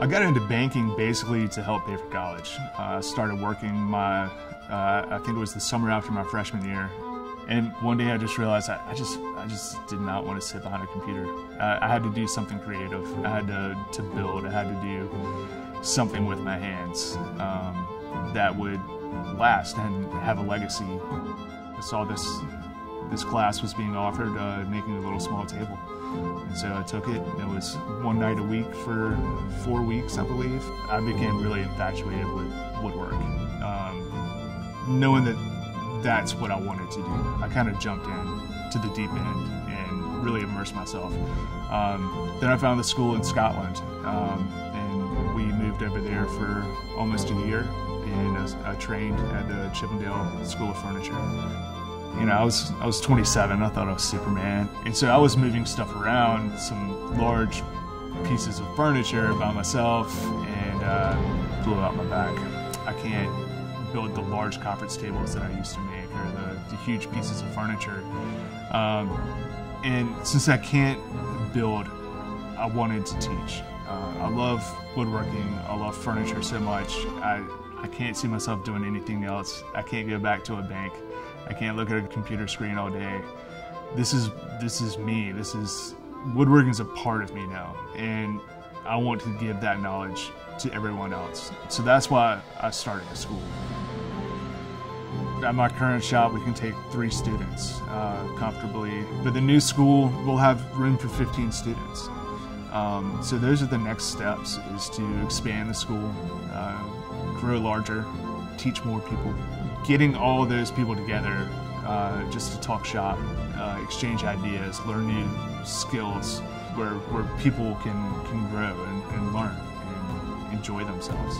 I got into banking basically to help pay for college. I uh, started working my, uh, I think it was the summer after my freshman year. And one day I just realized I, I just I just did not want to sit behind a computer. I, I had to do something creative. I had to, to build. I had to do something with my hands um, that would last and have a legacy. I saw this this class was being offered, uh, making a little small table. And so I took it. It was one night a week for four weeks, I believe. I became really infatuated with woodwork. Um, knowing that that's what I wanted to do, I kind of jumped in to the deep end and really immersed myself. Um, then I found the school in Scotland, um, and we moved over there for almost a year. And I, I trained at the Chippendale School of Furniture. You know, I was I was 27. I thought I was Superman, and so I was moving stuff around, some large pieces of furniture by myself, and uh, blew out my back. I can't build the large conference tables that I used to make, or the, the huge pieces of furniture. Um, and since I can't build, I wanted to teach. Uh, I love woodworking. I love furniture so much. I I can't see myself doing anything else. I can't go back to a bank. I can't look at a computer screen all day. This is this is me. This is woodworking is a part of me now, and I want to give that knowledge to everyone else. So that's why I started the school. At my current shop, we can take three students uh, comfortably, but the new school will have room for 15 students. Um, so those are the next steps: is to expand the school, uh, grow larger, teach more people. Getting all those people together uh, just to talk shop, uh, exchange ideas, learn new skills where, where people can, can grow and, and learn and enjoy themselves.